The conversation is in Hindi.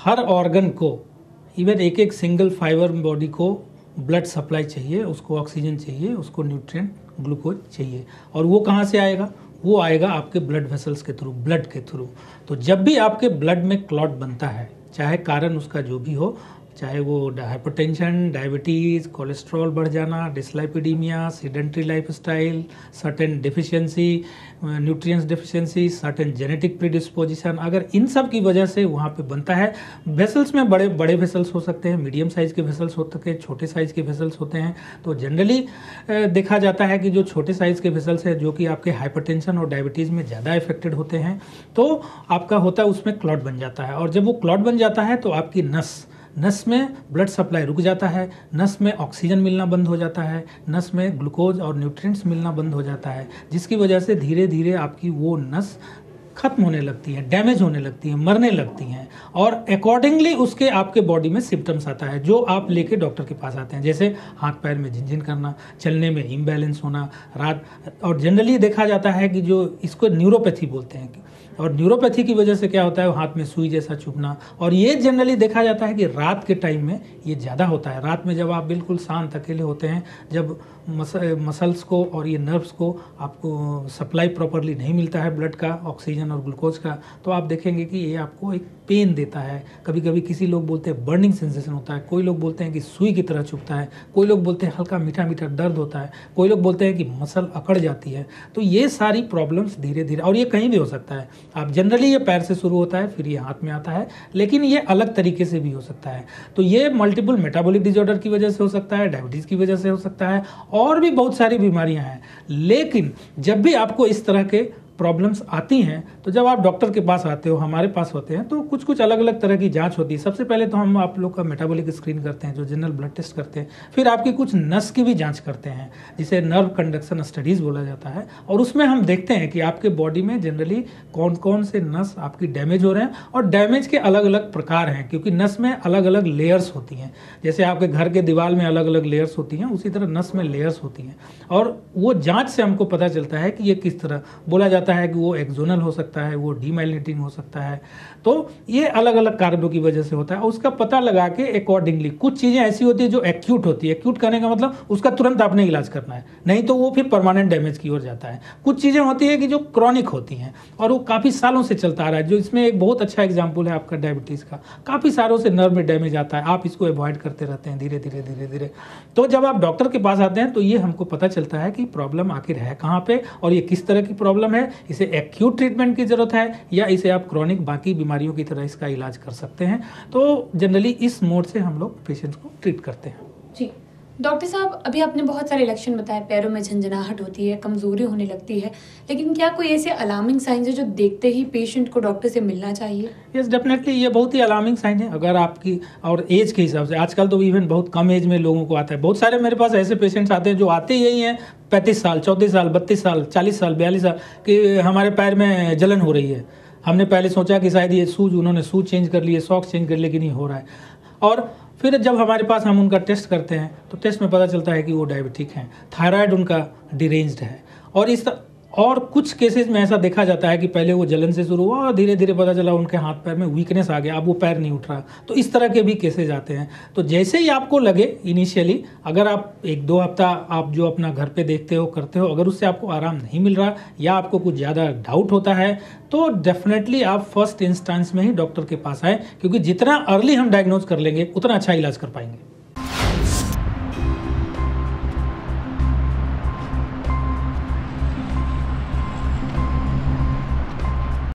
हर ऑर्गन को इवन एक एक सिंगल फाइबर बॉडी को ब्लड सप्लाई चाहिए, उसको ऑक्सीजन चाहिए, उसको न्यूट्रिएंट ग्लूकोज चाहिए। और वो कहाँ से आएगा? वो आएगा आपके ब्लड वेसल्स के थ्रू ब्लड के थ्रू तो जब भी आपके ब्लड में क्लॉट बनता है, चाहे कारण उसका जो भी हो चाहे वो हाइपरटेंशन डायबिटीज़ कोलेस्ट्रॉल बढ़ जाना dyslipidemia sedentary life style certain deficiency nutrients deficiency certain genetic predisposition अगर इन सब की वजह से वहाँ पे बनता है वेसल्स में बड़े बड़े वेसल्स हो सकते हैं मीडियम साइज़ के वेसल्स हो सकते हैं छोटे साइज़ के वेसल्स होते हैं। तो जनरली देखा जाता है कि जो छोटे साइज़ के वेसल्स हैं, जो कि आपके हाइपरटेंशन और डायबिटीज़ में ज़्यादा इफेक्टेड होते हैं तो आपका होता है उसमें क्लॉट बन जाता है। और जब वो क्लॉट बन जाता है तो आपकी नस नस में ब्लड सप्लाई रुक जाता है, नस में ऑक्सीजन मिलना बंद हो जाता है, नस में ग्लूकोज और न्यूट्रिएंट्स मिलना बंद हो जाता है, जिसकी वजह से धीरे धीरे आपकी वो नस खत्म होने लगती हैं डैमेज होने लगती हैं मरने लगती हैं। और अकॉर्डिंगली उसके आपके बॉडी में सिम्टम्स आता है जो आप लेके डॉक्टर के पास आते हैं। जैसे हाथ पैर में झिनझिन करना चलने में इम्बैलेंस होना रात और जनरली देखा जाता है कि जो इसको न्यूरोपैथी बोलते हैं। और न्यूरोपैथी की वजह से क्या होता है हाथ में सुई जैसा चुभना। और ये जनरली देखा जाता है कि रात के टाइम में ये ज़्यादा होता है। रात में जब आप बिल्कुल शांत अकेले होते हैं जब मस, मसल्स को और ये नर्व्स को आपको सप्लाई प्रॉपरली नहीं मिलता है ब्लड का ऑक्सीजन और ग्लूकोज का तो आप देखेंगे कि ये आपको एक पेन देता है। कभी कभी किसी लोग बोलते हैं बर्निंग सेंसेशन होता है, कोई लोग बोलते हैं कि सुई की तरह चुभता है, कोई लोग बोलते हैं हल्का मीठा मीठा दर्द होता है, कोई लोग बोलते हैं कि मसल अकड़ जाती है। तो ये सारी प्रॉब्लम्स धीरे धीरे और ये कहीं भी हो सकता है। आप जनरली ये पैर से शुरू होता है, फिर ये हाथ में आता है, लेकिन ये अलग तरीके से भी हो सकता है। तो ये मल्टीपल मेटाबॉलिक डिजॉर्डर की वजह से हो सकता है डायबिटीज़ की वजह से हो सकता है, और भी बहुत सारी बीमारियाँ हैं। लेकिन जब भी आपको इस तरह के प्रॉब्लम्स आती हैं तो जब आप डॉक्टर के पास आते हो, हमारे पास होते हैं तो कुछ कुछ अलग अलग तरह की जाँच होती है। सबसे पहले तो हम आप लोग का मेटाबॉलिक स्क्रीन करते हैं, जो जनरल ब्लड टेस्ट करते हैं। फिर आपकी कुछ नस की भी जाँच करते हैं, जिसे नर्व कंडक्शन स्टडीज़ बोला जाता है। और उसमें हम देखते हैं कि आपके बॉडी में जनरली कौन कौन से नस आपकी डैमेज हो रहे हैं और डैमेज के अलग अलग प्रकार हैं, क्योंकि नस में अलग अलग लेयर्स होती हैं। जैसे आपके घर के दीवार में अलग अलग लेयर्स होती हैं, उसी तरह नस में लेयर्स होती हैं। और वो जाँच से हमको पता चलता है कि ये किस तरह, बोला जाता कि वो एक्जोनल हो सकता है, वो डीमाइलिटिंग हो सकता है। तो ये अलग अलग कारणों की वजह से होता है। उसका पता लगा के अकॉर्डिंगली कुछ चीज़ें ऐसी होती है जो एक्यूट होती है। एक्यूट करने का मतलब उसका तुरंत आपने इलाज करना है। नहीं तो वो फिर परमानेंट डैमेज की ओर जाता है। कुछ चीज़ें होती है कि जो क्रॉनिक होती हैं और वो काफ़ी सालों से चलता आ रहा है। जो इसमें एक बहुत अच्छा एग्ज़ाम्पल है आपका डायबिटीज़ का। काफ़ी सालों से नर्व में डैमेज आता है। आप इसको अवॉइड करते रहते हैं धीरे धीरे धीरे धीरे। तो जब आप डॉक्टर के पास आते हैं तो ये हमको पता चलता है कि प्रॉब्लम आखिर है कहाँ पे और ये किस तरह की प्रॉब्लम है। इसे एक्यूट ट्रीटमेंट की ज़रूरत है या इसे आप क्रॉनिक बाकी बीमारियों की तरह इसका इलाज कर सकते हैं। तो जनरली इस मोड से हम लोग पेशेंट्स को ट्रीट करते हैं। जी। डॉक्टर साहब, अभी आपने बहुत सारे लक्षण बताए, पैरों में झंझनाहट होती है, कमज़ोरी होने लगती है, लेकिन क्या कोई ऐसे अलार्मिंग साइंस है जो देखते ही पेशेंट को डॉक्टर से मिलना चाहिए? यस डेफिनेटली ये बहुत ही अलार्मिंग साइन है। अगर आपकी और एज के हिसाब से, आजकल तो इवन बहुत कम एज में लोगों को आता है। बहुत सारे मेरे पास ऐसे पेशेंट्स आते हैं जो आते यही हैं, पैंतीस साल, चौंतीस साल, बत्तीस साल, चालीस साल, बयालीस साल, कि हमारे पैर में जलन हो रही है। हमने पहले सोचा कि शायद ये शूज़ उन्होंने शूज़ चेंज कर लिए सॉक्स चेंज कर लेकिन ये हो रहा है। और फिर जब हमारे पास हम उनका टेस्ट करते हैं तो टेस्ट में पता चलता है कि वो डायबिटिक हैं। थायराइड उनका डिरेंज्ड है। और इस और कुछ केसेस में ऐसा देखा जाता है कि पहले वो जलन से शुरू हुआ और धीरे धीरे पता चला उनके हाथ पैर में वीकनेस आ गया, अब वो पैर नहीं उठ रहा। तो इस तरह के भी केसेज आते हैं। तो जैसे ही आपको लगे इनिशियली अगर आप एक दो हफ़्ता आप जो अपना घर पे देखते हो, करते हो, अगर उससे आपको आराम नहीं मिल रहा या आपको कुछ ज़्यादा डाउट होता है तो डेफिनेटली आप फ़र्स्ट इंस्टांस में ही डॉक्टर के पास आए, क्योंकि जितना अर्ली हम डायग्नोज कर लेंगे, उतना अच्छा इलाज कर पाएँगे।